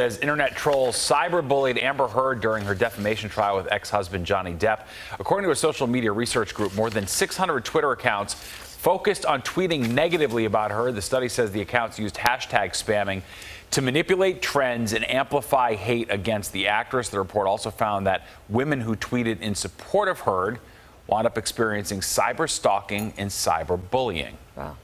Says internet trolls cyberbullied Amber Heard during her defamation trial with ex-husband Johnny Depp. According to a social media research group, more than 600 Twitter accounts focused on tweeting negatively about her. The study says the accounts used hashtag spamming to manipulate trends and amplify hate against the actress. The report also found that women who tweeted in support of Heard wound up experiencing cyber stalking and cyberbullying. Wow.